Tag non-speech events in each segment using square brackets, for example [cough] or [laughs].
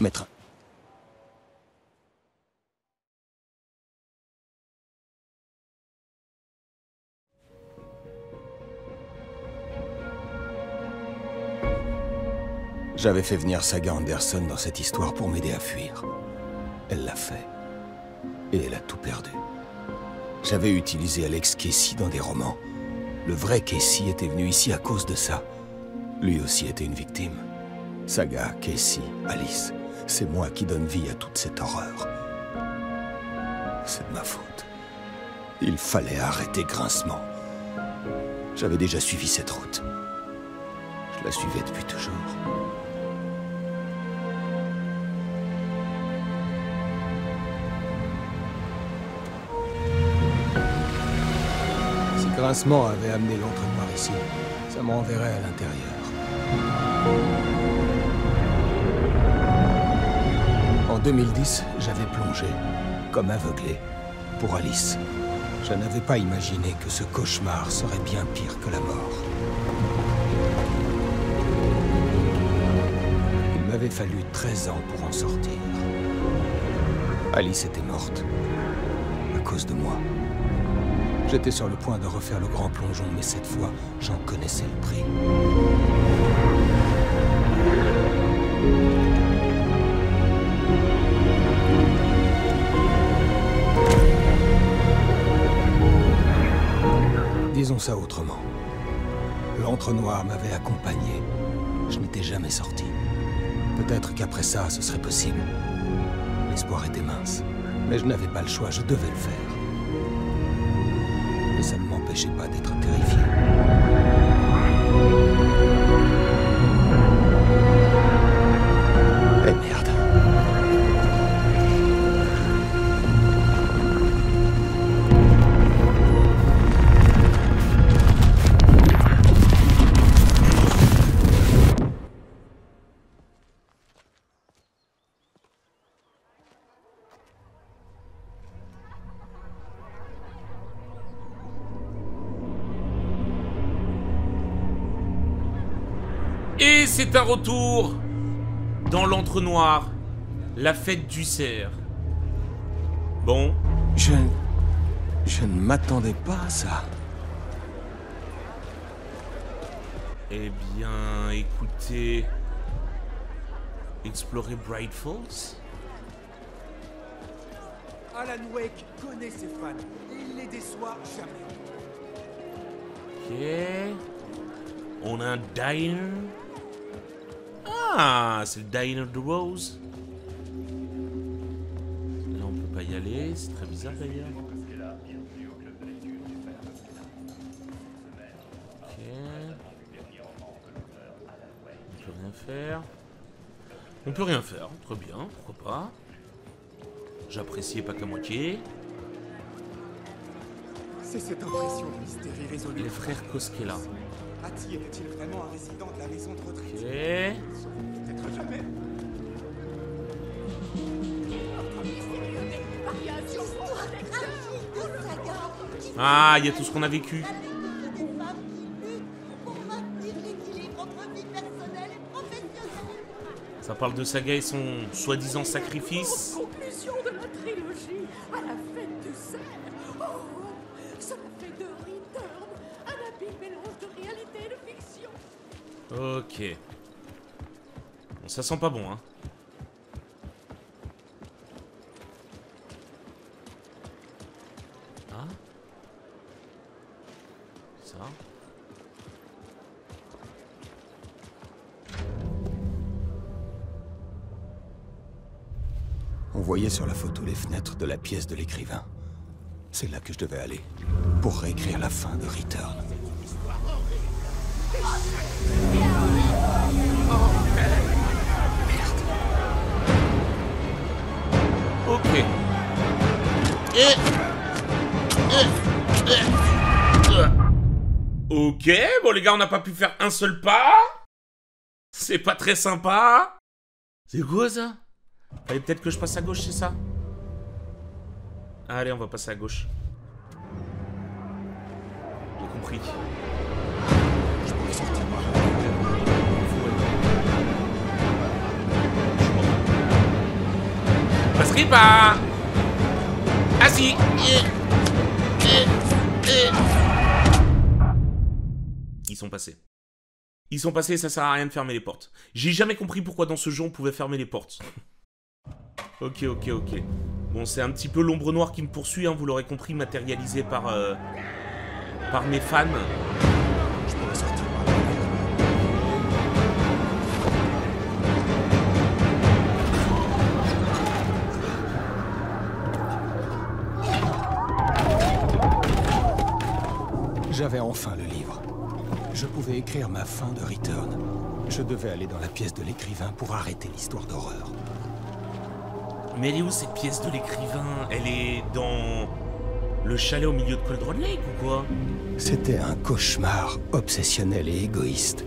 Maître. J'avais fait venir Saga Anderson dans cette histoire pour m'aider à fuir. Elle l'a fait. Et elle a tout perdu. J'avais utilisé Alex Casey dans des romans. Le vrai Casey était venu ici à cause de ça. Lui aussi était une victime. Saga, Casey, Alice. C'est moi qui donne vie à toute cette horreur. C'est de ma faute. Il fallait arrêter Grincement. J'avais déjà suivi cette route. Je la suivais depuis toujours. Si Grincement avait amené l'entre-noir ici, ça m'enverrait à l'intérieur. 2010, j'avais plongé, comme aveuglé, pour Alice. Je n'avais pas imaginé que ce cauchemar serait bien pire que la mort. Il m'avait fallu 13 ans pour en sortir. Alice était morte. À cause de moi. J'étais sur le point de refaire le grand plongeon, mais cette fois, j'en connaissais le prix. Ça autrement. L'entre-noir m'avait accompagné. Je n'étais jamais sorti. Peut-être qu'après ça, ce serait possible. L'espoir était mince. Mais je n'avais pas le choix, je devais le faire. Mais ça ne m'empêchait pas d'être terrifié. Retour dans l'entre-noir, la fête du cerf. Bon, Je... Je ne m'attendais pas à ça. eh bien, écoutez, explorer Bright Falls Alan Wake connaît ses fans et il les déçoit jamais. Ok. On a un diner. Ah, c'est le diner de Rose. Là, on peut pas y aller. C'est très bizarre d'ailleurs. Ok. On peut rien faire. On peut rien faire. Très bien. Pourquoi pas. J'appréciais pas qu'à moitié. C'est cette impression. Les frères Koskela. Hattie était-il vraiment un résident de la maison de retraite Ok. Peut-être jamais. Ah, il y a tout ce qu'on a vécu. Ça parle de Saga et son soi-disant sacrifice. Ok. Bon, ça sent pas bon, hein. Ah Ça On voyait sur la photo les fenêtres de la pièce de l'écrivain. C'est là que je devais aller, pour réécrire la fin de Return. Ok, bon les gars, on n'a pas pu faire un seul pas. C'est pas très sympa. C'est quoi ça? Fallait peut-être que je passe à gauche, c'est ça? Allez, on va passer à gauche. J'ai compris. Je pourrais sortir pas Ils sont passés. Ils sont passés, ça sert à rien de fermer les portes. J'ai jamais compris pourquoi dans ce jeu on pouvait fermer les portes. ok, ok, ok. Bon, c'est un petit peu l'ombre noire qui me poursuit, hein, vous l'aurez compris, matérialisé par, euh, par mes fans. J'avais enfin le livre. Je pouvais écrire ma fin de Return. Je devais aller dans la pièce de l'écrivain pour arrêter l'histoire d'horreur. Mais elle est où cette pièce de l'écrivain? Elle est dans le chalet au milieu de Coldron Lake ou quoi? C'était un cauchemar obsessionnel et égoïste.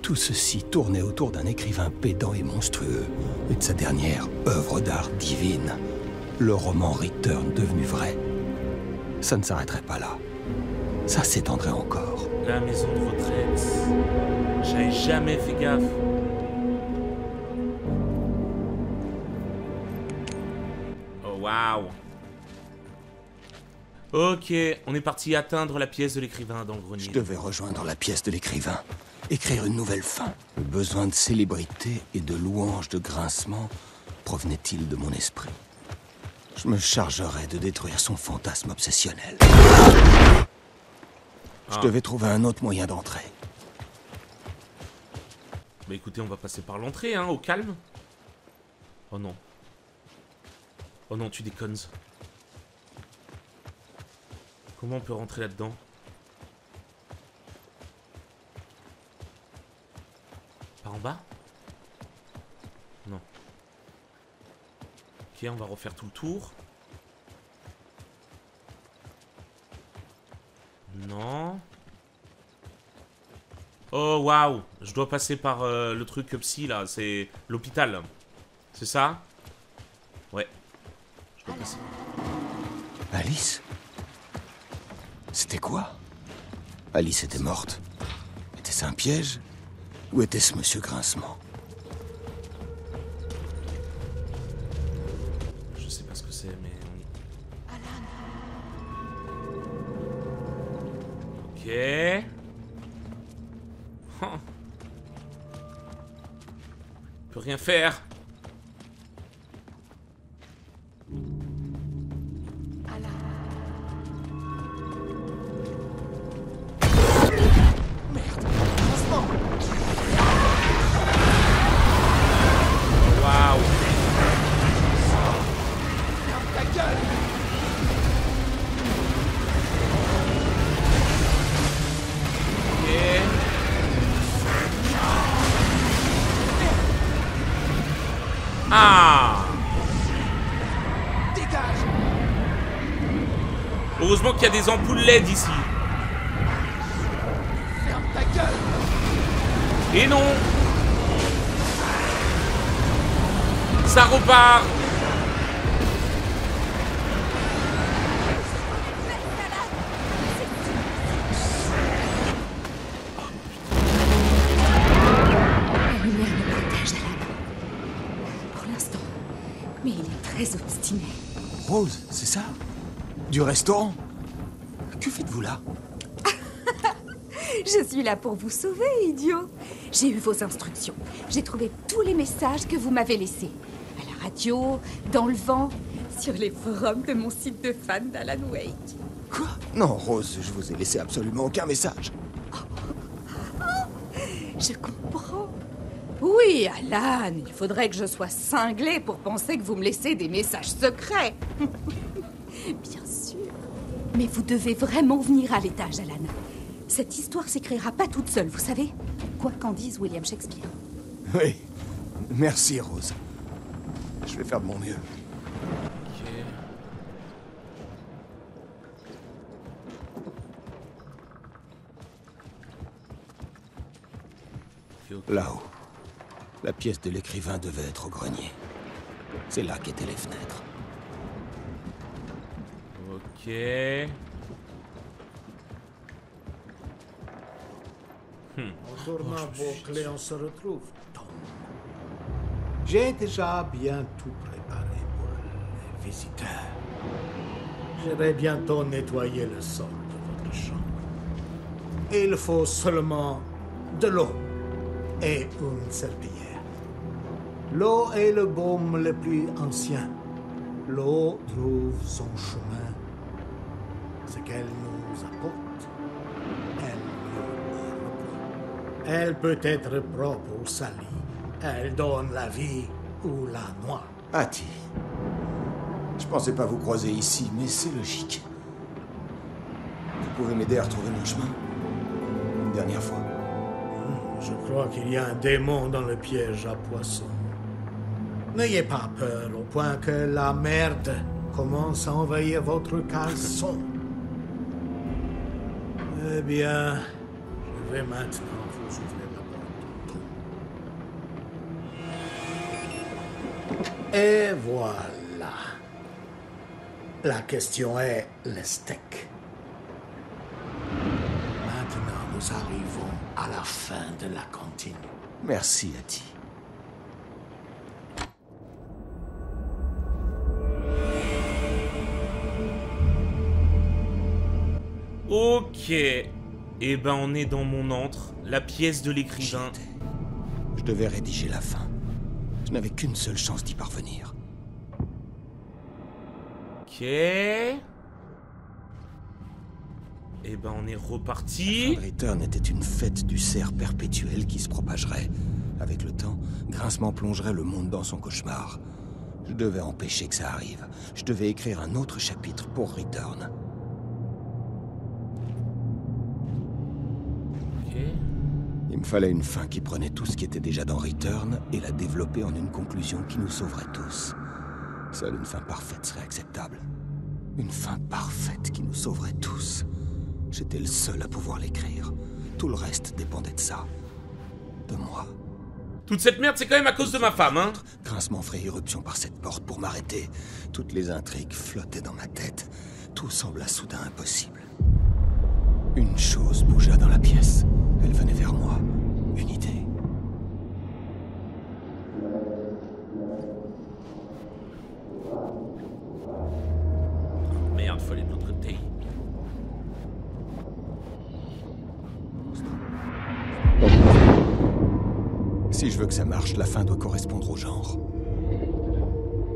Tout ceci tournait autour d'un écrivain pédant et monstrueux, et de sa dernière œuvre d'art divine, le roman Return devenu vrai. Ça ne s'arrêterait pas là. Ça s'étendrait encore. La maison de retraite. J'avais jamais fait gaffe. Oh waouh. Ok, on est parti atteindre la pièce de l'écrivain dans le grenier. Je devais rejoindre la pièce de l'écrivain, écrire une nouvelle fin. Le besoin de célébrité et de louange de grincement provenait-il de mon esprit? Je me chargerais de détruire son fantasme obsessionnel. Je Ah. devais trouver un autre moyen d'entrer. Bah écoutez, on va passer par l'entrée, hein, au calme. Oh non. Oh non, tu déconnes. Comment on peut rentrer là-dedans? Par en bas? Non. Ok, on va refaire tout le tour. Non. Oh waouh, je dois passer par euh, le truc psy là, c'est l'hôpital. C'est ça? Ouais. Je dois. Alice? C'était quoi? Alice était morte. Était-ce un piège? Ou était-ce Monsieur Grincement? Rien faire. Heureusement qu'il y a des ampoules LED ici. Et non Ça repart La lumière me protège, Alan. Pour l'instant. Mais il est très obstiné. Rose, c'est ça? Du restaurant Que faites-vous là? [laughs] Je suis là pour vous sauver, idiot. J'ai eu vos instructions. J'ai trouvé tous les messages que vous m'avez laissés. À la radio, dans le vent, sur les forums de mon site de fans d'Alan Wake. Quoi? Non, Rose, je vous ai laissé absolument aucun message. Je comprends. Oui, Alan, il faudrait que je sois cinglée pour penser que vous me laissez des messages secrets. [laughs] Bien. Mais vous devez vraiment venir à l'étage, Alan. Cette histoire s'écrira pas toute seule, vous savez Quoi qu'en dise William Shakespeare. Oui. Merci, Rose. Je vais faire de mon mieux. Là-haut. La pièce de l'écrivain devait être au grenier. C'est là qu'étaient les fenêtres. Ok. En tournant vos clés, on se retrouve. J'ai déjà bien tout préparé pour visiteurs. Je vais bientôt nettoyer le sol de votre chambre. Il faut seulement de l'eau et une serpillière. L'eau est le baume le plus ancien. L'eau trouve son chemin. Ce qu'elle nous apporte, elle. Elle peut être propre ou salie. Elle donne la vie ou la noie. Ati. Je pensais pas vous croiser ici, mais c'est logique. Vous pouvez m'aider à retrouver mon chemin Une dernière fois. Je crois qu'il y a un démon dans le piège à poisson. N'ayez pas peur au point que la merde commence à envahir votre caleçon. Eh bien, je vais maintenant vous ouvrir la porte. Et voilà. La question est le steak. Maintenant, nous arrivons à la fin de la cantine. Merci, Ati. Ok. Eh ben, on est dans mon antre, la pièce de l'écrivain. Je devais rédiger la fin. Je n'avais qu'une seule chance d'y parvenir. Ok. Eh ben, on est reparti. Return était une fête du cerf perpétuel qui se propagerait. Avec le temps, Grincement plongerait le monde dans son cauchemar. Je devais empêcher que ça arrive. Je devais écrire un autre chapitre pour Return. Ok. Il me fallait une fin qui prenait tout ce qui était déjà dans Return et la développait en une conclusion qui nous sauverait tous. Seule une fin parfaite serait acceptable. Une fin parfaite qui nous sauverait tous. J'étais le seul à pouvoir l'écrire. Tout le reste dépendait de ça. De moi. Toute cette merde, c'est quand même à cause de ma femme, hein. Grincement ferait irruption par cette porte pour m'arrêter. Toutes les intrigues flottaient dans ma tête. Tout sembla soudain impossible. Une chose bougea dans la pièce. Elle venait vers moi. Une idée. Merde, faut aller de l'autre côté. Si je veux que ça marche, la fin doit correspondre au genre.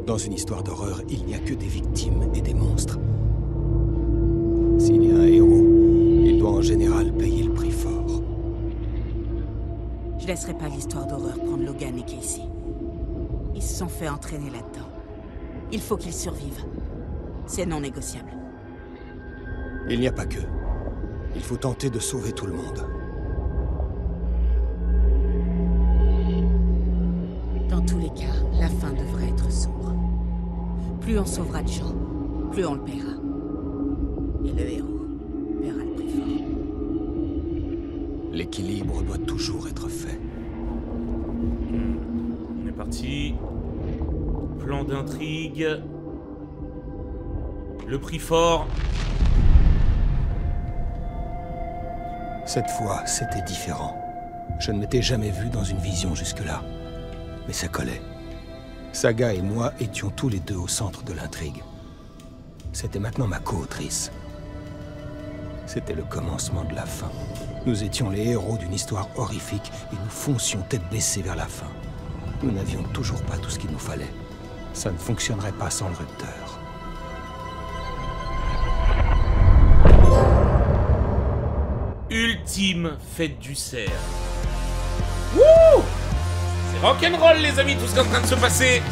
Dans une histoire d'horreur, il n'y a que des victimes et des monstres. S'il y a un héros, en général payer le prix fort. Je laisserai pas l'histoire d'horreur prendre Logan et Casey. Ils se sont fait entraîner là-dedans. Il faut qu'ils survivent. C'est non négociable. Il n'y a pas que. Il faut tenter de sauver tout le monde. Dans tous les cas, la fin devrait être sombre. Plus on sauvera de gens, plus on le paiera. Et le héros L'équilibre doit toujours être fait. On est parti. Plan d'intrigue. Le prix fort. Cette fois, c'était différent. Je ne m'étais jamais vu dans une vision jusque-là. Mais ça collait. Saga et moi étions tous les deux au centre de l'intrigue. C'était maintenant ma co-autrice. C'était le commencement de la fin. Nous étions les héros d'une histoire horrifique et nous foncions tête baissée vers la fin. Nous n'avions toujours pas tout ce qu'il nous fallait. Ça ne fonctionnerait pas sans le rupteur. Ultime fête du cerf. Wouh C'est rock'n'roll les amis, tout ce qui est en train de se passer.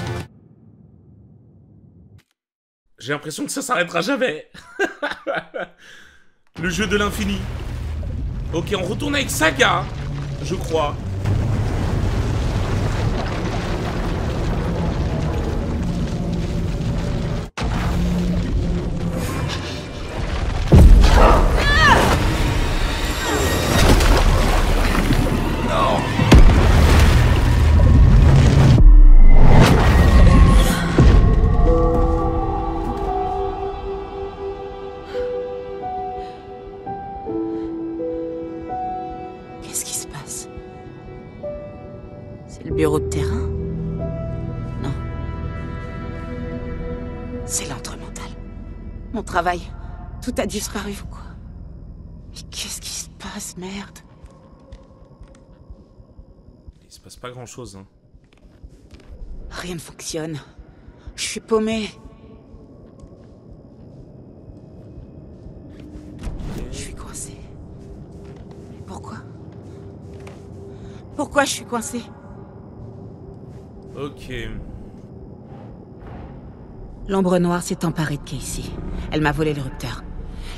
J'ai l'impression que ça s'arrêtera jamais. [laughs] Le jeu de l'infini. Ok, on retourne avec Saga, je crois. Travail. Tout a disparu. Quoi Mais qu'est-ce qui se passe, merde? Il se passe pas grand-chose. Hein. Rien ne fonctionne. Je suis paumé. Je suis coincé. Pourquoi? Pourquoi je suis coincé Ok. L'ombre noire s'est emparée de Casey. Elle m'a volé le rupteur.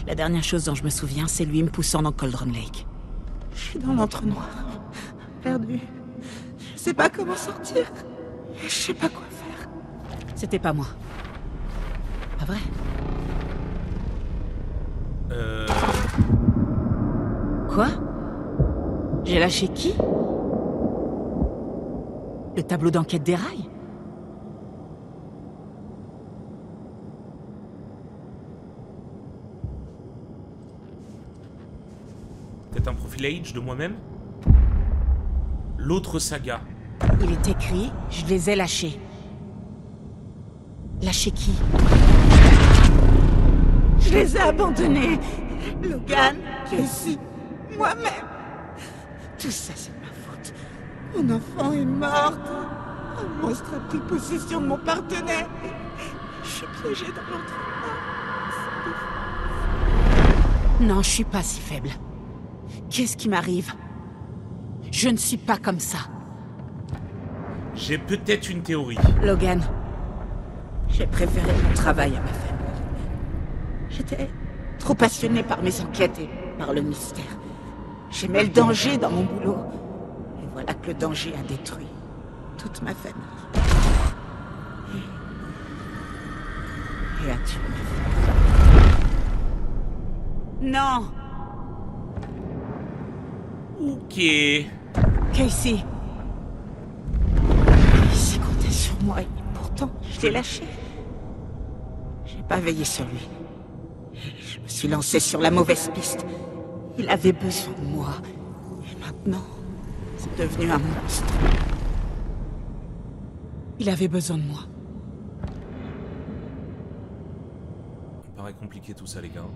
La dernière chose dont je me souviens, c'est lui me poussant dans Cauldron Lake. Je suis dans l'entre-noir. Perdu. Je sais pas comment sortir. Je sais pas quoi faire. C'était pas moi. Pas vrai? Euh... Quoi? J'ai lâché qui? Le tableau d'enquête des de moi-même L'autre saga. Il est écrit, je les ai lâchés. Lâchés qui? Je les ai abandonnés. Logan, Casey, moi-même. Tout ça, c'est ma faute. Mon enfant est mort. Un monstre a pris possession de mon partenaire. Je suis piégée dans l'entraînement. Non, je suis pas si faible. Qu'est-ce qui m'arrive? Je ne suis pas comme ça. J'ai peut-être une théorie. Logan, j'ai préféré mon travail à ma famille. J'étais trop passionné par mes enquêtes et par le mystère. J'aimais le danger dans mon boulot. Et voilà que le danger a détruit toute ma famille. Et, et a tué ma famille. Non Ok. Casey Casey comptait sur moi et pourtant je l'ai lâché. J'ai pas veillé sur lui. Je me suis lancé sur la mauvaise piste. Il avait besoin de moi. Et maintenant, c'est devenu un monstre. Il avait besoin de moi. Il paraît compliqué tout ça, les gars.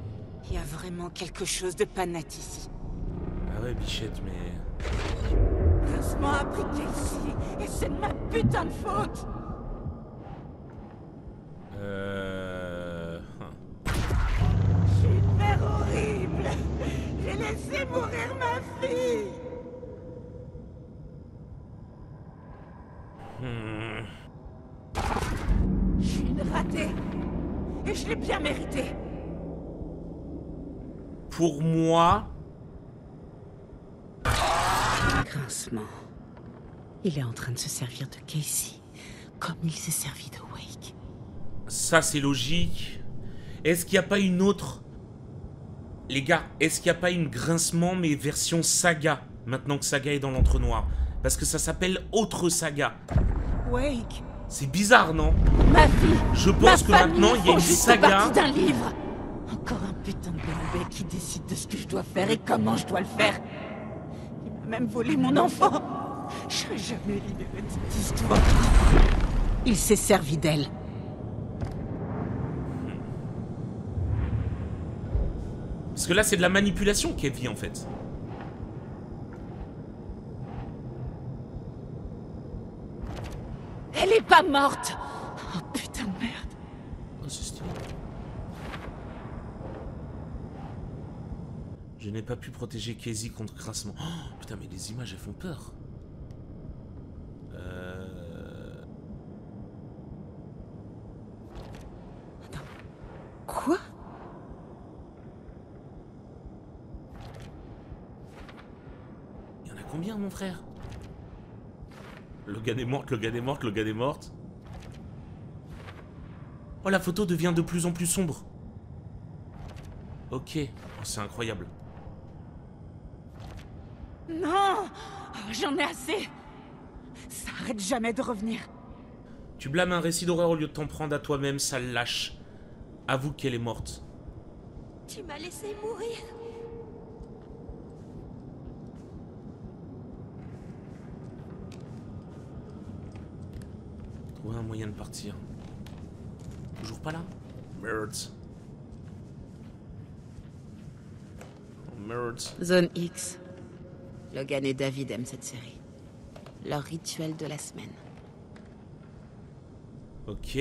Il y a vraiment quelque chose de pas net ici. Bichette, mais... Laisse-moi a pris Casey et c'est de ma putain de faute. Euh... hein. J'ai une mère horrible. J'ai laissé mourir ma fille. Hmm. Je suis une ratée. Et je l'ai bien mérité Pour moi... Grincement. Il est en train de se servir de Casey, comme il s'est servi de Wake. Ça, c'est logique. Est-ce qu'il n'y a pas une autre... Les gars, est-ce qu'il n'y a pas une grincement, mais version saga, maintenant que saga est dans l'entre-noir? Parce que ça s'appelle Autre Saga. Wake C'est bizarre, non? Ma fille Je Ma pense que maintenant, il y a une saga... d'un livre Encore un putain de bébé qui décide de ce que je dois faire et comment je dois le faire. Même volé mon enfant. Je serai jamais libéré de cette histoire. Il s'est servi d'elle. Parce que là, c'est de la manipulation qu'elle vit, en fait. Elle est pas morte Oh putain de merde Oh, c'est stylé. Je n'ai pas pu protéger Casey contre grincement. Oh, putain, mais les images, elles font peur. Euh... Quoi? Il y en a combien, mon frère? Logan est morte, Logan est morte, Logan est morte. Oh, la photo devient de plus en plus sombre. Ok. Oh, c'est incroyable. Non oh, J'en ai assez Ça arrête jamais de revenir. Tu blâmes un récit d'horreur au lieu de t'en prendre à toi-même, sale lâche. Avoue qu'elle est morte. Tu m'as laissé mourir. Trouver un moyen de partir. Toujours pas là? Merde. Oh, Zone X. Logan et David aiment cette série. Leur rituel de la semaine. Ok.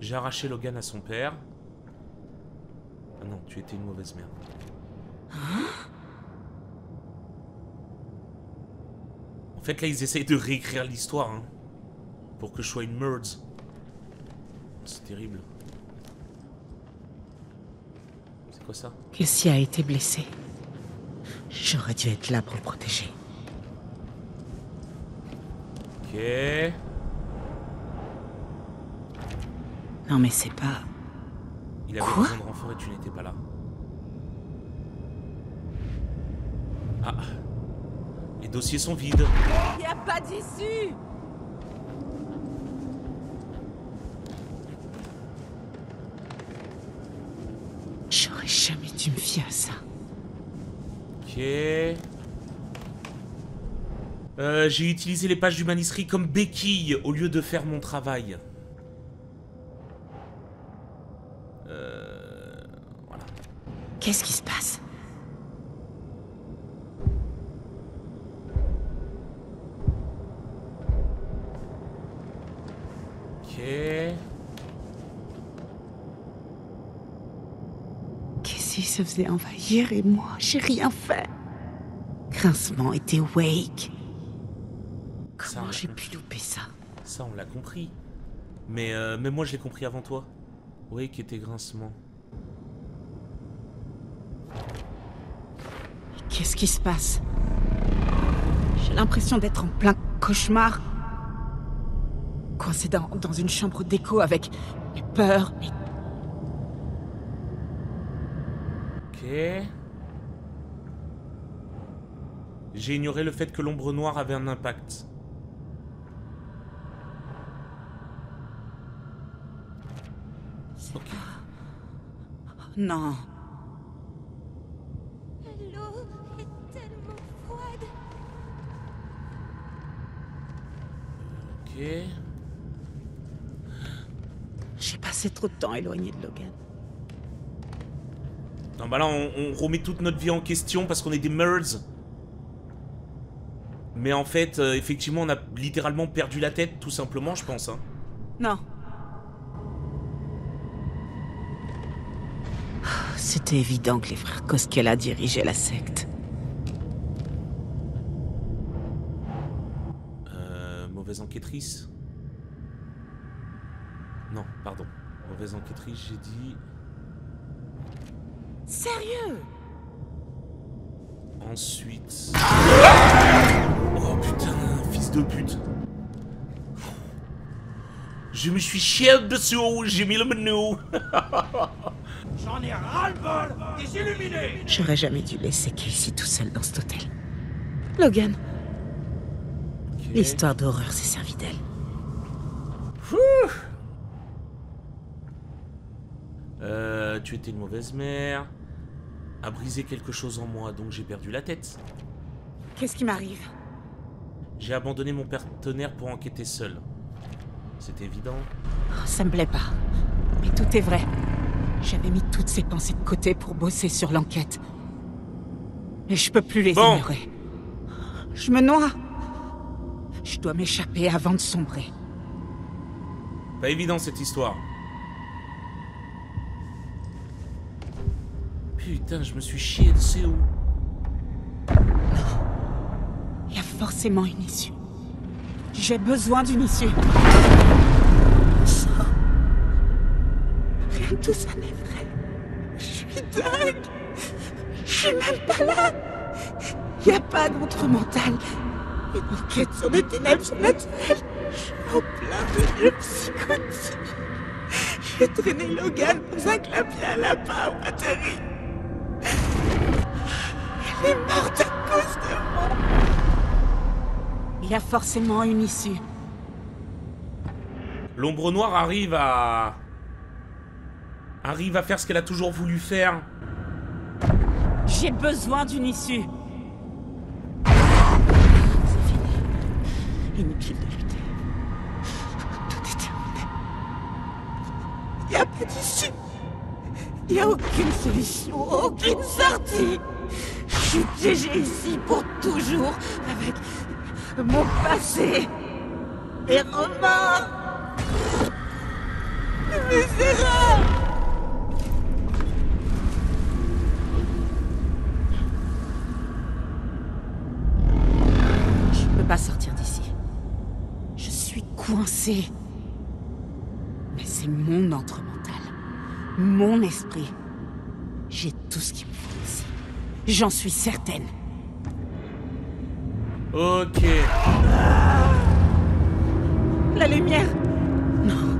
J'ai arraché Logan à son père. Ah non, tu étais une mauvaise merde. en fait, là, ils essayent de réécrire l'histoire. Hein, pour que je sois une Merds. C'est terrible. C'est quoi ça? Cassie a été blessée. J'aurais dû être là pour le protéger. Ok. Non mais c'est pas... Il avait Quoi besoin de renfort et tu n'étais pas là. Ah. Les dossiers sont vides. Il n'y a pas d'issue J'aurais jamais dû me fier à ça. Ok. Euh, J'ai utilisé les pages du manuscrit comme béquille au lieu de faire mon travail. Euh, voilà. Qu'est-ce qui se passe? Ok. Cassie se faisait envahir et moi, j'ai rien fait. Grincement était wake. Ça, on Comment l'a j'ai pu louper ça Ça, on l'a compris. Mais euh, même moi, je l'ai compris avant toi. Oui, qui était grincement. Qu'est-ce qui se passe? J'ai l'impression d'être en plein cauchemar. Coincé dans, dans une chambre d'écho avec mes peurs, mes Ok. J'ai ignoré le fait que l'ombre noire avait un impact. Ok. Non. L'eau est tellement froide. Ok. J'ai passé trop de temps éloigné de Logan. Non, bah là, on, on remet toute notre vie en question parce qu'on est des merds. Mais en fait, euh, effectivement, on a littéralement perdu la tête, tout simplement, je pense. Hein. Non. C'était évident que les frères Koskela dirigeaient la secte. Euh, mauvaise enquêtrice? Non, pardon. Mauvaise enquêtrice, j'ai dit. Sérieux? Ensuite. Oh putain, fils de pute. Je me suis chié dessus, j'ai mis le menu. [laughs] J'en ai ras-le-bol des illuminés J'aurais jamais dû laisser Casey tout seul dans cet hôtel. Logan, l'histoire d'horreur s'est servie d'elle. Euh, tu étais une mauvaise mère. A brisé quelque chose en moi, donc j'ai perdu la tête. Qu'est-ce qui m'arrive? J'ai abandonné mon partenaire pour enquêter seul. C'est évident. Oh, Ça me plaît pas. Mais tout est vrai. J'avais mis toutes ces pensées de côté pour bosser sur l'enquête. Mais je peux plus les Bon. ignorer. Je me noie. Je dois m'échapper avant de sombrer. Pas évident cette histoire. Putain, je me suis chié dessus où Il y a forcément une issue. J'ai besoin d'une issue. Tout ça n'est vrai. Je suis dingue. Je suis même pas là. N'y a pas d'autre mental. Une enquête sur des ténèbres surnaturelles. En plein milieu psychotique. J'ai traîné Logan dans un clapier à lapin Watery. Elle est morte à cause de moi. Il y a forcément une issue. L'ombre noire arrive à... Arrive à faire ce qu'elle a toujours voulu faire. J'ai besoin d'une issue. C'est fini. Inutile de lutter. Tout est terminé. Il n'y a pas d'issue. Y a aucune solution, aucune sortie. Je suis piégée ici pour toujours avec mon passé. Et remords. Misérable. Je peux pas sortir d'ici. Je Mais c'est mon entre mental, mon esprit. J'ai tout ce qu'il me faut ici. J'en suis certaine. Ok. La lumière Non.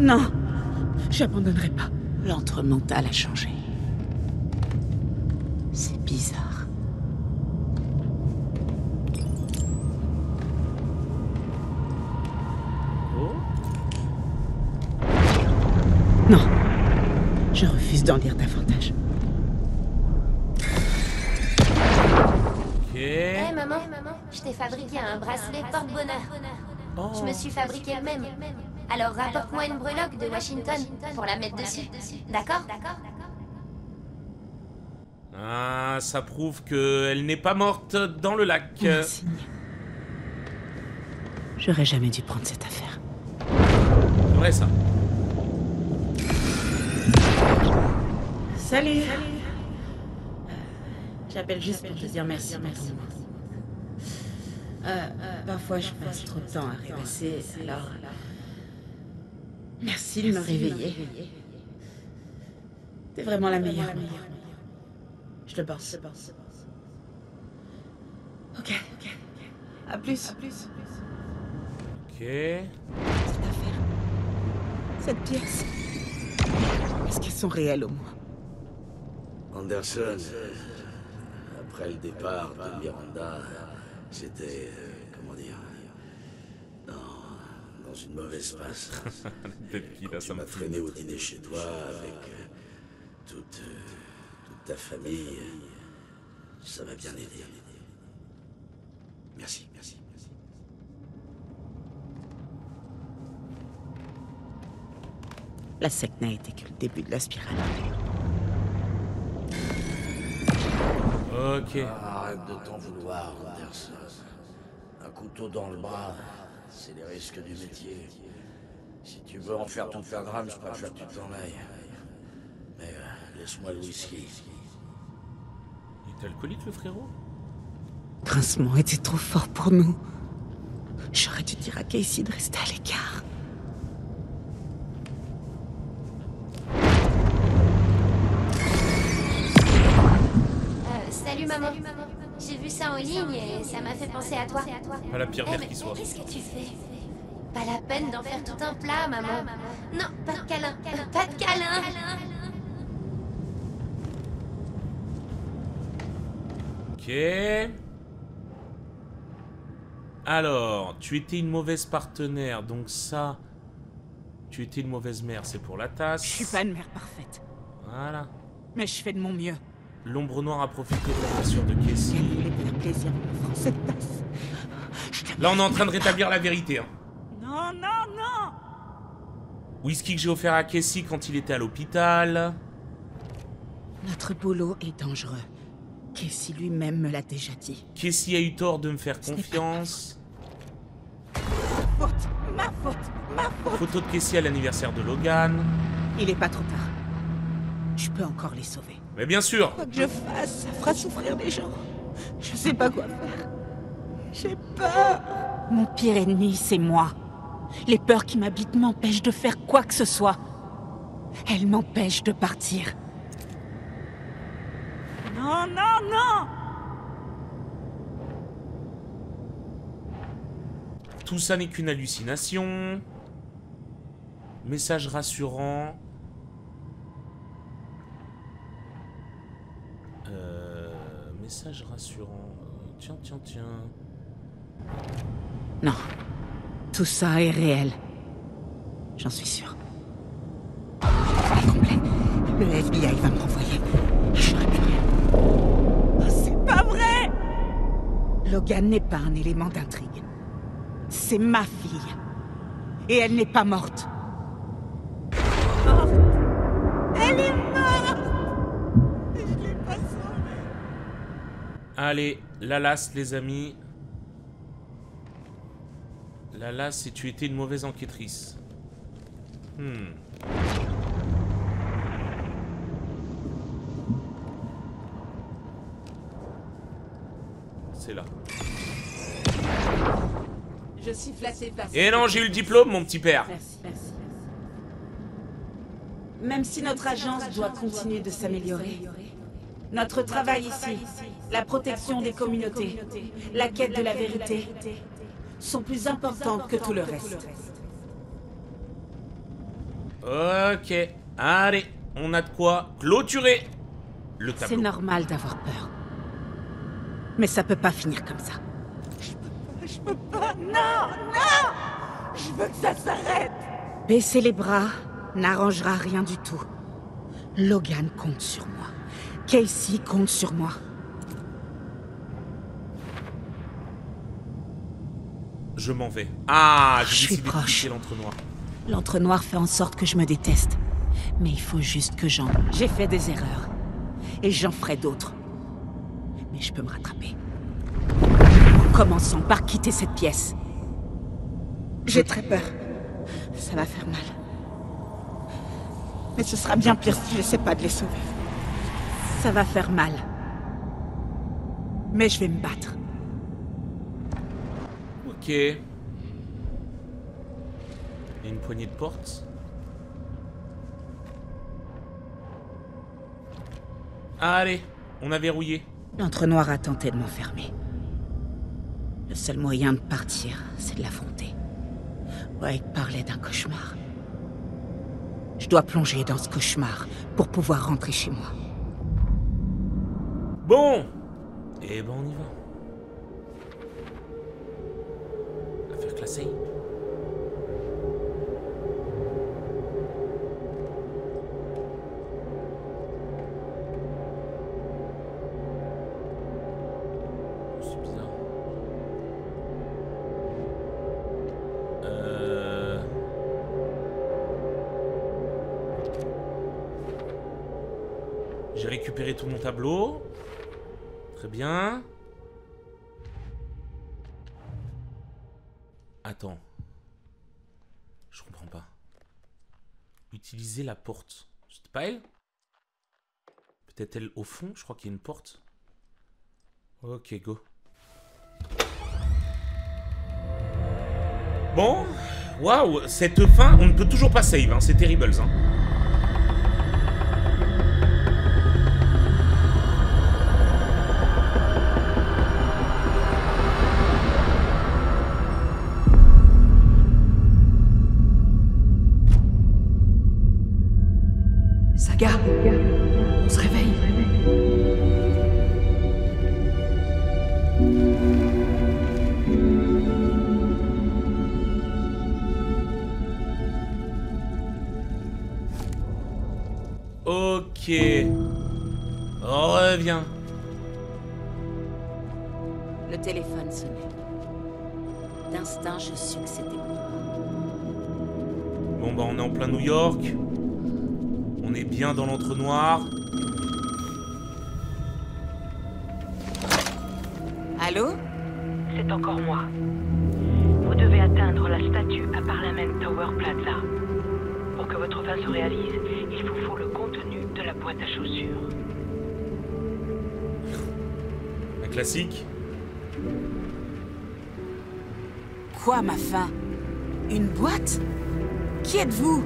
Non. J'abandonnerai pas. L'entre mental a changé. D'en dire davantage. Ok. Hé maman, je t'ai fabriqué un bracelet porte-bonheur. Oh. Je me suis fabriqué le même. Alors rapporte-moi une breloque de Washington pour la mettre dessus. D'accord Ah, ça prouve qu'elle n'est pas morte dans le lac. Un signe. J'aurais jamais dû prendre cette affaire. C'est vrai ça. Salut. J'appelle juste pour te dire merci, merci. Euh, parfois, je passe trop de temps à rêvasser, alors... Merci de me réveiller. T'es vraiment la meilleure. Je te pense. Ok, ok. À plus. À plus. Ok. Cette affaire. Cette pièce. Est-ce qu'elles sont réelles au moins? Anderson, après le départ de Miranda, c'était, euh, comment dire, dans, dans une mauvaise passe. [laughs] A Tu ça m'as traîné au dîner chez toi avec euh, toute, euh, toute ta famille. Ça m'a bien aidé. Merci, merci, merci. La secte n'a été que le début de la spirale. Ok. Arrête de t'en vouloir, Anderson. Un couteau dans le bras, c'est les risques du métier. Si tu veux en faire ton pentagramme, je préfère que tu t'en ailles. Mais euh, laisse-moi le whisky. Il est alcoolique le frérot? Grincement était trop fort pour nous. J'aurais dû dire à Casey de rester à l'écart. Salut maman. J'ai vu ça en ligne et ça m'a fait penser à toi. Pas la pire Eh, mère mais qui soit. Qu'est-ce que tu fais? Pas la peine d'en faire tout un plat, maman. Non, pas de câlin. Pas de câlin. Ok. Alors, tu étais une mauvaise partenaire, donc ça... Tu étais une mauvaise mère, c'est pour la tasse. Je suis pas une mère parfaite, Voilà. mais je fais de mon mieux. L'ombre noire a profité de la blessure de Casey. Là, on est en train de rétablir la vérité. Hein. Non, non, non Whisky que j'ai offert à Casey quand il était à l'hôpital. Notre boulot est dangereux. Casey lui-même me l'a déjà dit. Casey a eu tort de me faire confiance. Faute, ma faute, ma faute. Photo de Casey à l'anniversaire de Logan. Il est pas trop tard. Je peux encore les sauver. Mais bien sûr Quoi que je fasse, ça fera souffrir des gens. Je sais pas quoi faire. J'ai peur. Mon pire ennemi, c'est moi. Les peurs qui m'habitent m'empêchent de faire quoi que ce soit. Elles m'empêchent de partir. Non, non, non Tout ça n'est qu'une hallucination. Message rassurant. Message rassurant. Tiens, tiens, tiens. Non. Tout ça est réel. J'en suis sûr. Complet. Le FBI va me renvoyer. Je ferai plus rien. Oh, c'est pas vrai Logan n'est pas un élément d'intrigue. C'est ma fille. Et elle n'est pas morte. Morte Elle est morte Allez, la lasse, les amis. La lasse, si tu étais une mauvaise enquêtrice. Hmm. C'est là. Je suis flatté par Et non, j'ai eu le diplôme, mon petit père. Merci, merci. Même si notre agence doit continuer de s'améliorer, notre travail ici, la protection des communautés, la quête de la vérité, sont plus importants que tout le reste. Ok. Allez, on a de quoi clôturer le C'est tableau. normal d'avoir peur. Mais ça peut pas finir comme ça. Je veux que ça s'arrête Baisser les bras n'arrangera rien du tout. Logan compte sur moi. Casey compte sur moi. Je m'en vais. Ah, Je j'ai suis proche. l'entre-noir. L'entre-noir fait en sorte que je me déteste. Mais il faut juste que j'en... J'ai fait des erreurs. Et j'en ferai d'autres. Mais je peux me rattraper. Commençons par quitter cette pièce. J'ai très peur. Ça va faire mal. Mais ce sera bien pire si je sais pas de les sauver. Ça va faire mal. Mais je vais me battre. Ok. A une poignée de portes. Allez, on a verrouillé. L'entre-noir a tenté de m'enfermer. Le seul moyen de partir, c'est de l'affronter. Wake parlait d'un cauchemar. Je dois plonger dans ce cauchemar pour pouvoir rentrer chez moi. Bon Eh ben on y va. Bizarre. Euh... J'ai récupéré tout mon tableau. Très bien. Attends. Je comprends pas. Utiliser la porte. C'était pas elle? Peut-être elle au fond Je crois qu'il y a une porte. Ok, go. Bon. Waouh, cette fin, on ne peut toujours pas save. Hein. C'est terrible. York. On est bien dans l'entre-noir. Allô? C'est encore moi. Vous devez atteindre la statue à Parliament Tower Plaza. Pour que votre fin se réalise, il vous faut le contenu de la boîte à chaussures. Un classique? Quoi, ma fin Une boîte? Qui êtes-vous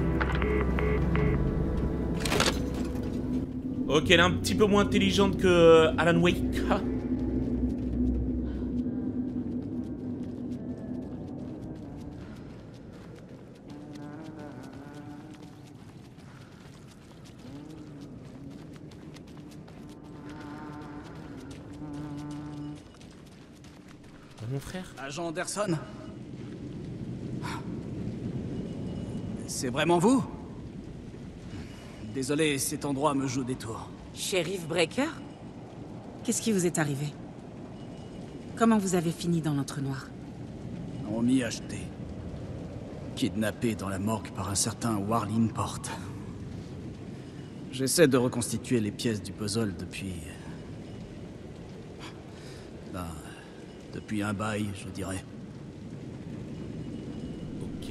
Ok, elle est un petit peu moins intelligente que euh, Alan Wake. Mon frère Agent Anderson C'est vraiment vous? Désolé, cet endroit me joue des tours. Sheriff Breaker? Qu'est-ce qui vous est arrivé? Comment vous avez fini dans l'entre-noir On m'y a acheté. Kidnappé dans la morgue par un certain Warlin Porte. J'essaie de reconstituer les pièces du puzzle depuis... Ben, depuis un bail, je dirais.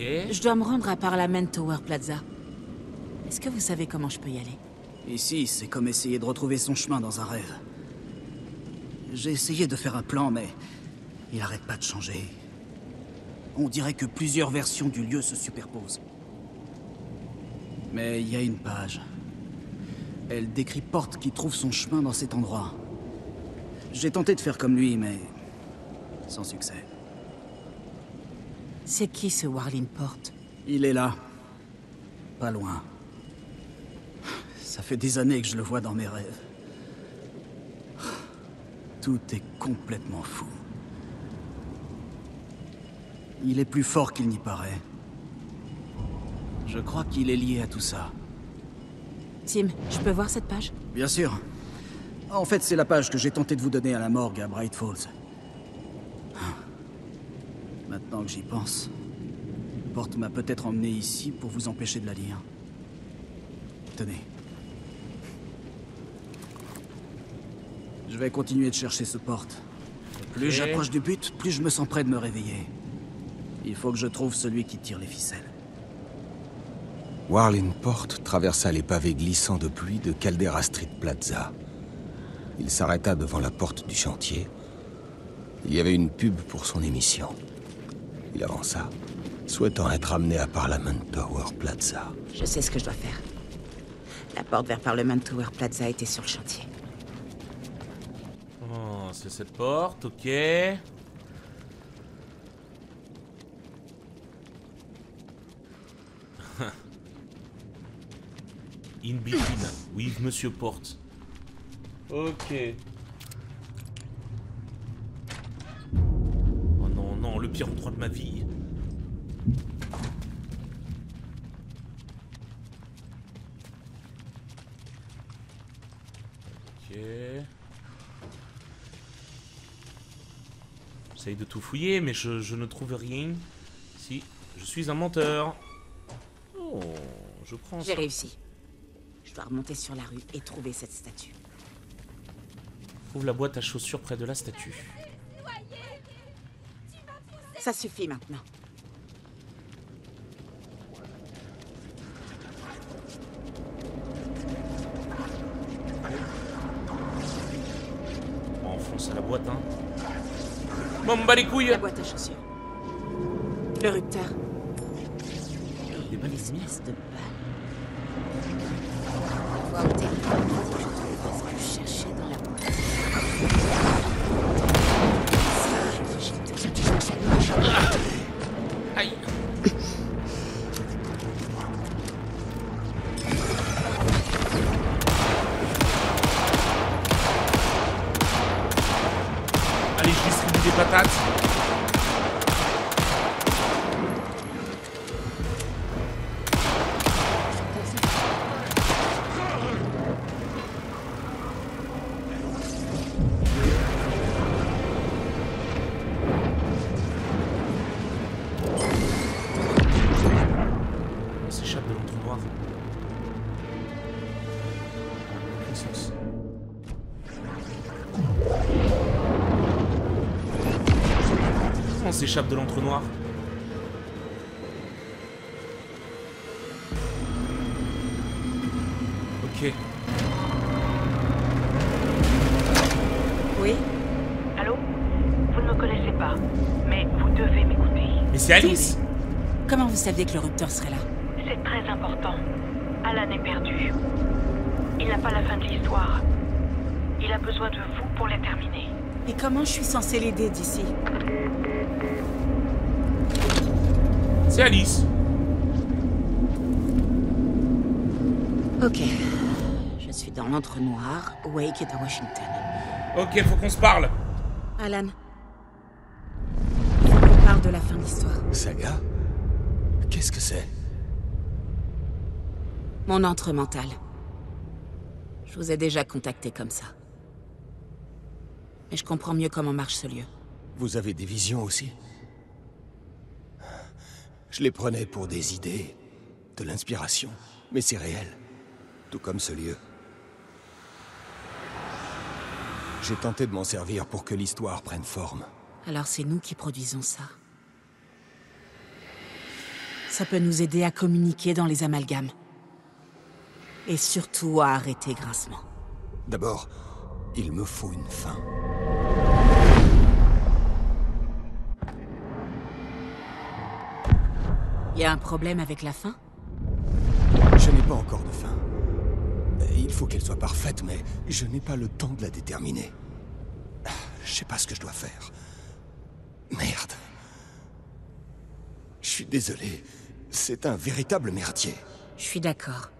Je dois me rendre à Parliament Tower Plaza. Est-ce que vous savez comment je peux y aller? Ici, c'est comme essayer de retrouver son chemin dans un rêve. J'ai essayé de faire un plan, mais il arrête pas de changer. On dirait que plusieurs versions du lieu se superposent. Mais il y a une page. Elle décrit Porte qui trouve son chemin dans cet endroit. J'ai tenté de faire comme lui, mais sans succès. C'est qui ce Warlin Porte Il est là. Pas loin. Ça fait des années que je le vois dans mes rêves. Tout est complètement fou. Il est plus fort qu'il n'y paraît. Je crois qu'il est lié à tout ça. Tim, je peux voir cette page? Bien sûr. En fait, c'est la page que j'ai tenté de vous donner à la morgue à Bright Falls. Maintenant que j'y pense, Porte m'a peut-être emmené ici pour vous empêcher de la lire. Tenez. Je vais continuer de chercher ce porte. Plus j'approche du but, plus je me sens prêt de me réveiller. Il faut que je trouve celui qui tire les ficelles. Warlin Porte traversa les pavés glissants de pluie de Caldera Street Plaza. Il s'arrêta devant la porte du chantier. Il y avait une pub pour son émission. Il avança, souhaitant être amené à Parliament Tower Plaza. Je sais ce que je dois faire. La porte vers Parliament Tower Plaza était sur le chantier. Oh, c'est cette porte, ok. [laughs] In between, with Monsieur Porte. Ok. Ma vie. Ok. J'essaye de tout fouiller, mais je, je ne trouve rien. Si, je suis un menteur. Oh, je prends J'ai réussi. Je dois remonter sur la rue et trouver cette statue. Trouve la boîte à chaussures près de la statue. Ça suffit maintenant. On enfonce à la boîte, hein. Bon, bah les couilles La boîte à chaussures. Le rupteur. Des de On s'échappe de l'entonnoir. Ok. Oui Allô? Vous ne me connaissez pas, mais vous devez m'écouter. Mais c'est Alice Comment vous saviez que le rupteur serait là? C'est très important. Alan est perdu. Il n'a pas la fin de l'histoire. Il a besoin de vous pour la terminer. Et comment je suis censée l'aider d'ici? C'est Alice Ok. Je suis dans l'entre-noir. Wake est à Washington. Ok, faut qu'on se parle. Alan. Faut qu'on parle de la fin de l'histoire. Saga? Qu'est-ce que c'est? Mon entre mental. Je vous ai déjà contacté comme ça. Mais je comprends mieux comment marche ce lieu. Vous avez des visions aussi? Je les prenais pour des idées, de l'inspiration, mais c'est réel. Tout comme ce lieu. J'ai tenté de m'en servir pour que l'histoire prenne forme. Alors c'est nous qui produisons ça. Ça peut nous aider à communiquer dans les amalgames. Et surtout à arrêter Grincement. D'abord, il me faut une fin. Y a un problème avec la fin? Je n'ai pas encore de fin. Il faut qu'elle soit parfaite, mais je n'ai pas le temps de la déterminer. Je sais pas ce que je dois faire. Merde. Je suis désolé. C'est un véritable merdier. Je suis d'accord.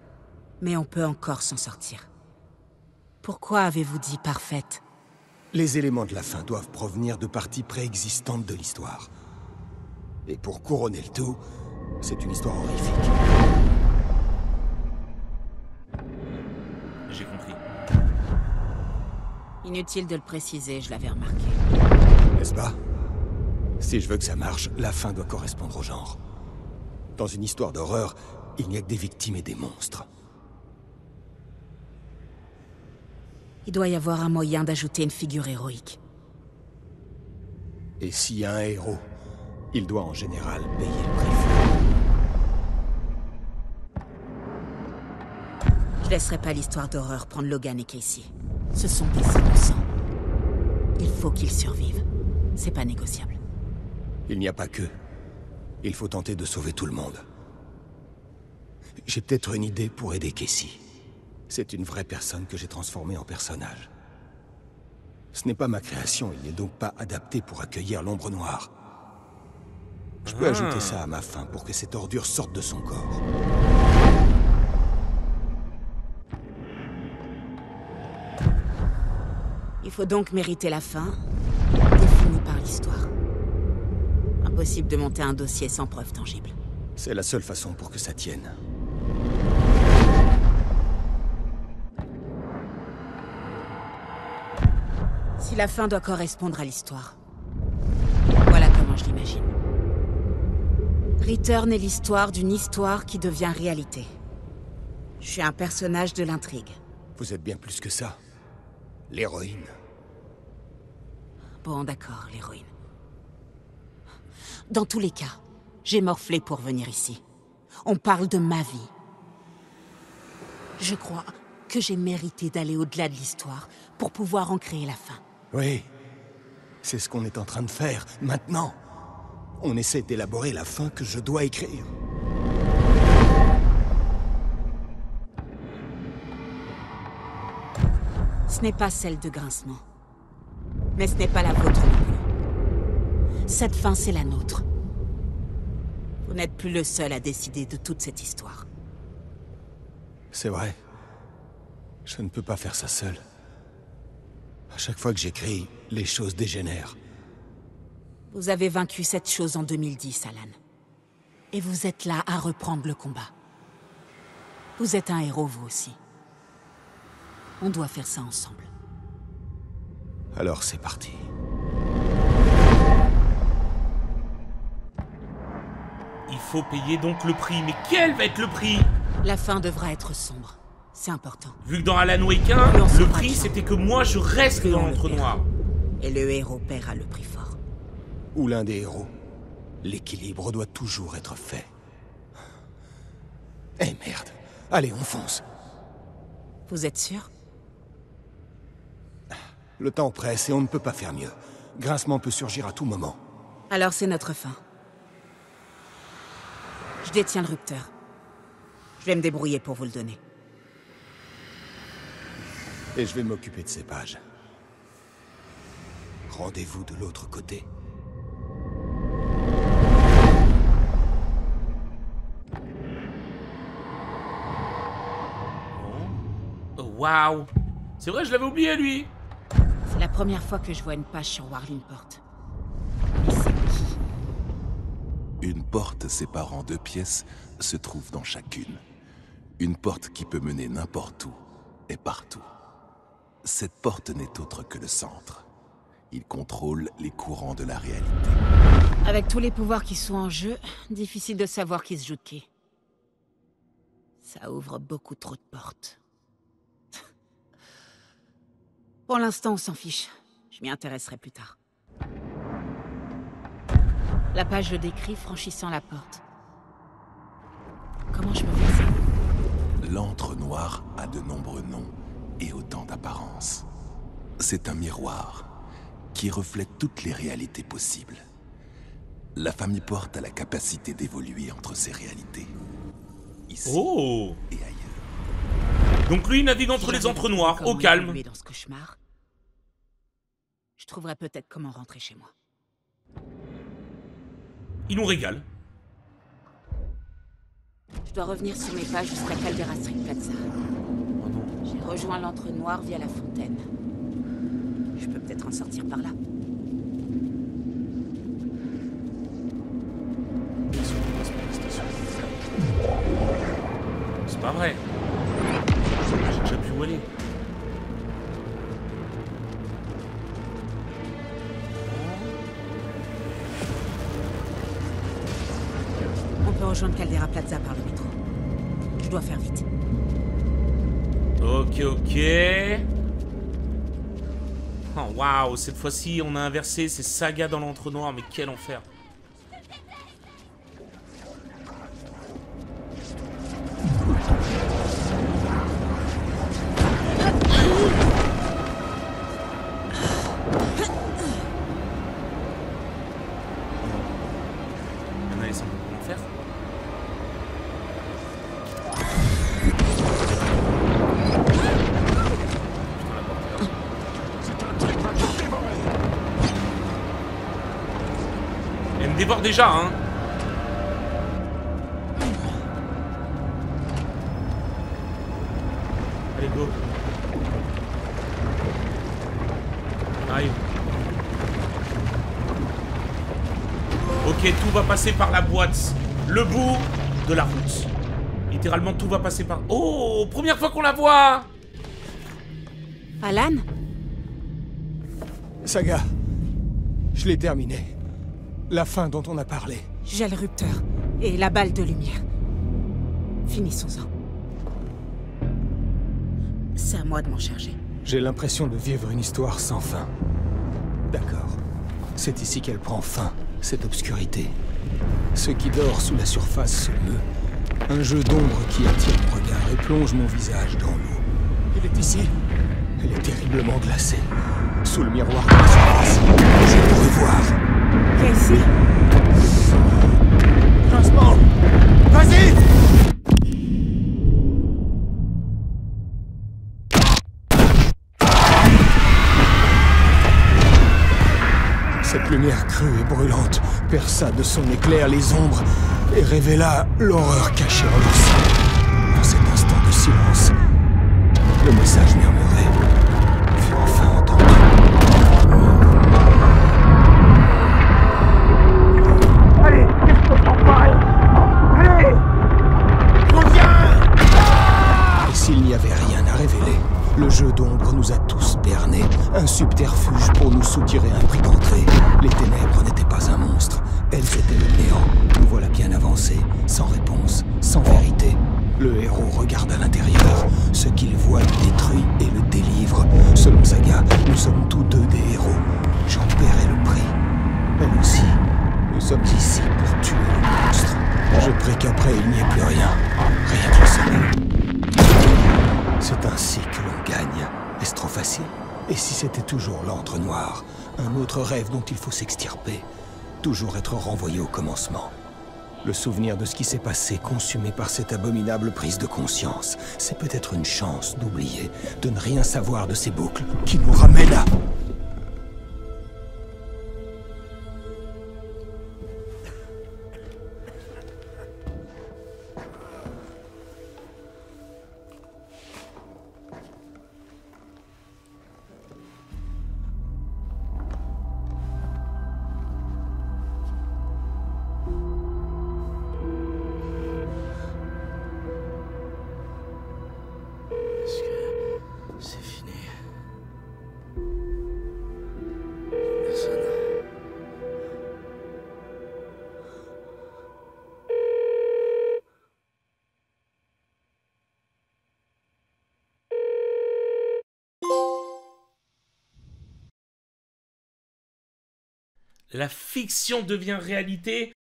Mais on peut encore s'en sortir. Pourquoi avez-vous dit parfaite? Les éléments de la fin doivent provenir de parties préexistantes de l'histoire. Et pour couronner le tout, c'est une histoire horrifique. J'ai compris. Inutile de le préciser, je l'avais remarqué. N'est-ce pas? Si je veux que ça marche, la fin doit correspondre au genre. Dans une histoire d'horreur, il n'y a que des victimes et des monstres. Il doit y avoir un moyen d'ajouter une figure héroïque. Et s'il y a un héros, il doit en général payer le prix Je laisserai pas l'histoire d'horreur prendre Logan et Casey. Ce sont des innocents. Il faut qu'ils survivent. C'est pas négociable. Il n'y a pas que. Il faut tenter de sauver tout le monde. J'ai peut-être une idée pour aider Casey. C'est une vraie personne que j'ai transformée en personnage. Ce n'est pas ma création, il n'est donc pas adapté pour accueillir l'ombre noire. Je peux Ah. ajouter ça à ma fin pour que cette ordure sorte de son corps. Il faut donc mériter la fin, définie par l'histoire. Impossible de monter un dossier sans preuve tangible. C'est la seule façon pour que ça tienne. Si la fin doit correspondre à l'histoire. Voilà comment je l'imagine. Return est l'histoire d'une histoire qui devient réalité. Je suis un personnage de l'intrigue. Vous êtes bien plus que ça. L'héroïne. Bon, d'accord, l'héroïne. Dans tous les cas, j'ai morflé pour venir ici. On parle de ma vie. Je crois que j'ai mérité d'aller au-delà de l'histoire pour pouvoir en créer la fin. Oui. C'est ce qu'on est en train de faire, maintenant. On essaie d'élaborer la fin que je dois écrire. Ce n'est pas celle de Grincement. Mais ce n'est pas la vôtre non plus. Cette fin, c'est la nôtre. Vous n'êtes plus le seul à décider de toute cette histoire. C'est vrai. Je ne peux pas faire ça seul. À chaque fois que j'écris, les choses dégénèrent. Vous avez vaincu cette chose en 2010, Alan. Et vous êtes là à reprendre le combat. Vous êtes un héros, vous aussi. On doit faire ça ensemble. Alors c'est parti. Il faut payer donc le prix. Mais quel va être le prix? La fin devra être sombre. C'est important. Vu que dans Alan Wake 1, Plus on le prix c'était que moi je reste dans le l'entre-noir. Et le héros paiera le prix fort. Ou l'un des héros. L'équilibre doit toujours être fait. Eh merde. Allez, on fonce. Vous êtes sûr? Le temps presse et on ne peut pas faire mieux. Grincement peut surgir à tout moment. Alors c'est notre fin. Je détiens le rupteur. Je vais me débrouiller pour vous le donner. Et je vais m'occuper de ces pages. Rendez-vous de l'autre côté. Oh, Waouh C'est vrai, je l'avais oublié lui première fois que je vois une page sur Warlingport. Mais c'est qui Une porte séparant deux pièces se trouve dans chacune. Une porte qui peut mener n'importe où et partout. Cette porte n'est autre que le centre. Il contrôle les courants de la réalité. Avec tous les pouvoirs qui sont en jeu, difficile de savoir qui se joue de qui. Ça ouvre beaucoup trop de portes. Pour l'instant, on s'en fiche. Je m'y intéresserai plus tard. La page le décrit franchissant la porte. Comment je me fais ça? L'antre noir a de nombreux noms et autant d'apparences. C'est un miroir qui reflète toutes les réalités possibles. La famille porte a la capacité d'évoluer entre ces réalités. Ici Oh et ailleurs. Donc lui, il navigue entre les entres noirs, au calme. évoluer dans ce cauchemar Je trouverai peut-être comment rentrer chez moi. Il nous régale. Je dois revenir sur mes pas jusqu'à Caldera Street Plaza. J'ai rejoint l'antre noir via la fontaine. Je peux peut-être en sortir par là. C'est pas vrai. Cette fois-ci, on a inversé, c'est Saga dans l'entre-noir, mais quel enfer. Déjà, hein. Allez, go. Arrive. Ok, tout va passer par la boîte. Le bout de la route. Littéralement, tout va passer par... Oh Première fois qu'on la voit Alan? Saga, je l'ai terminé. La fin dont on a parlé. J'ai le rupteur et la balle de lumière. Finissons-en. C'est à moi de m'en charger. J'ai l'impression de vivre une histoire sans fin. D'accord. C'est ici qu'elle prend fin, cette obscurité. Ce qui dort sous la surface se meut. Un jeu d'ombre qui attire mon regard et plonge mon visage dans l'eau. Elle est ici. Elle est terriblement glacée. Sous le miroir de la surface. Je pourrais voir. Vas-y. Cette lumière crue et brûlante perça de son éclair les ombres et révéla l'horreur cachée en sein. Dans cet instant de silence, le message murmuré Un autre rêve dont il faut s'extirper. Toujours être renvoyé au commencement. Le souvenir de ce qui s'est passé, consumé par cette abominable prise de conscience, c'est peut-être une chance d'oublier, de ne rien savoir de ces boucles qui nous ramènent à... La fiction devient réalité.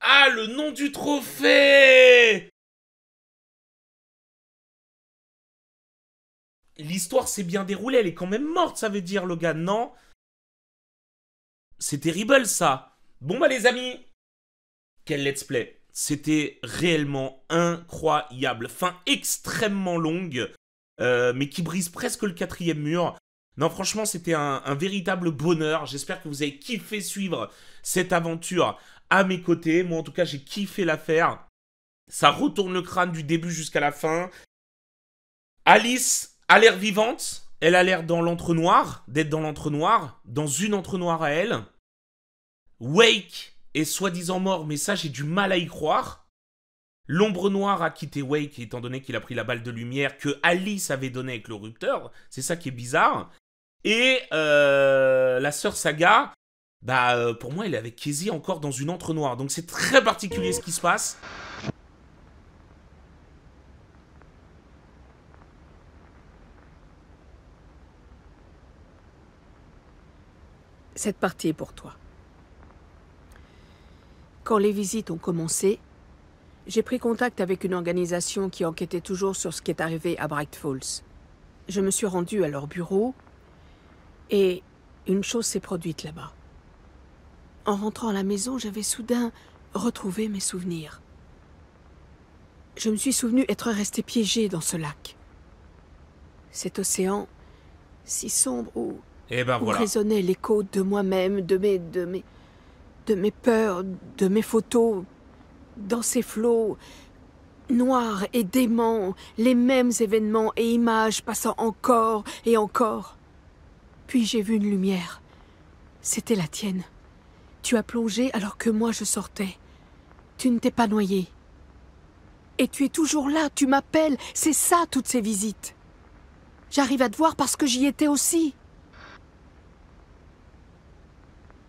Ah, le nom du trophée L'histoire s'est bien déroulée, elle est quand même morte, ça veut dire, Logan, non? C'est terrible, ça. Bon, bah, les amis, quel let's play C'était réellement incroyable. Fin extrêmement longue, euh, mais qui brise presque le quatrième mur. Non, franchement, c'était un, véritable bonheur. J'espère que vous avez kiffé suivre cette aventure à mes côtés. Moi, en tout cas, j'ai kiffé l'affaire. Ça retourne le crâne du début jusqu'à la fin. Alice a l'air vivante. Elle a l'air dans l'entre-noir, d'être dans l'entre-noir, dans une entre-noir à elle. Wake est soi-disant mort, mais ça, j'ai du mal à y croire. L'ombre noire a quitté Wake étant donné qu'il a pris la balle de lumière que Alice avait donnée avec le rupteur. C'est ça qui est bizarre. Et euh, la sœur Saga, bah euh, pour moi elle est avec Casey encore dans une entre-noire. Donc c'est très particulier ce qui se passe. Cette partie est pour toi. Quand les visites ont commencé, j'ai pris contact avec une organisation qui enquêtait toujours sur ce qui est arrivé à Bright Falls. Je me suis rendu à leur bureau et une chose s'est produite là-bas. En rentrant à la maison, j'avais soudain retrouvé mes souvenirs. Je me suis souvenu être resté piégé dans ce lac. Cet océan si sombre où, eh ben résonnait l'écho de moi-même, de mes, de mes, de mes peurs, de mes photos, dans ces flots noirs et déments, les mêmes événements et images passant encore et encore. Puis j'ai vu une lumière. C'était la tienne. Tu as plongé alors que moi je sortais. Tu ne t'es pas noyé. Et tu es toujours là, tu m'appelles, c'est ça toutes ces visites. J'arrive à te voir parce que j'y étais aussi.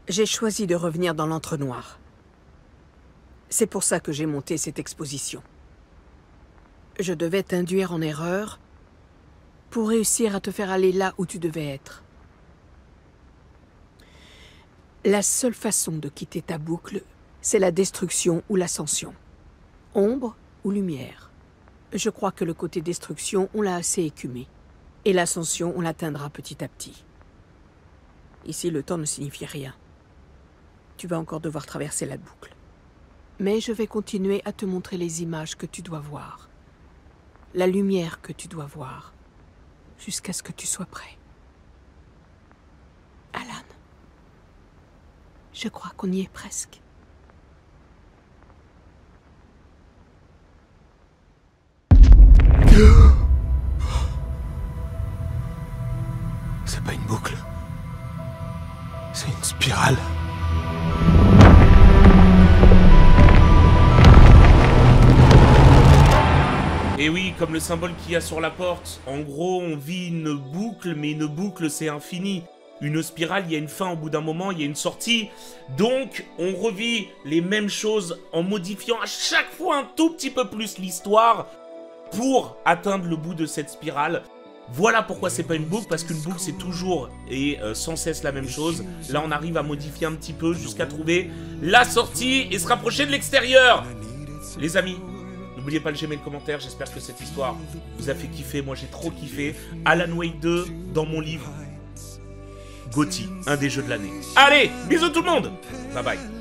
J'ai choisi de revenir dans l'entre-noir. C'est pour ça que j'ai monté cette exposition. Je devais t'induire en erreur pour réussir à te faire aller là où tu devais être. La seule façon de quitter ta boucle, c'est la destruction ou l'ascension. Ombre ou lumière. Je crois que le côté destruction, on l'a assez écumé. Et l'ascension, on l'atteindra petit à petit. Ici, le temps ne signifie rien. Tu vas encore devoir traverser la boucle. Mais je vais continuer à te montrer les images que tu dois voir. La lumière que tu dois voir. Jusqu'à ce que tu sois prêt. Alan. Je crois qu'on y est presque. C'est pas une boucle. C'est une spirale. Et oui, comme le symbole qu'il y a sur la porte, en gros, on vit une boucle, mais une boucle, c'est infini une spirale, il y a une fin au bout d'un moment, il y a une sortie. Donc, on revit les mêmes choses en modifiant à chaque fois un tout petit peu plus l'histoire pour atteindre le bout de cette spirale. Voilà pourquoi c'est pas une boucle, parce qu'une boucle c'est toujours et euh, sans cesse la même chose. Là on arrive à modifier un petit peu jusqu'à trouver la sortie et se rapprocher de l'extérieur. Les amis, n'oubliez pas de j'aimer le commentaire, j'espère que cette histoire vous a fait kiffer, moi j'ai trop kiffé. Alan Wake 2 dans mon livre, Gauthier, un des jeux de l'année. Allez, bisous tout le monde Bye bye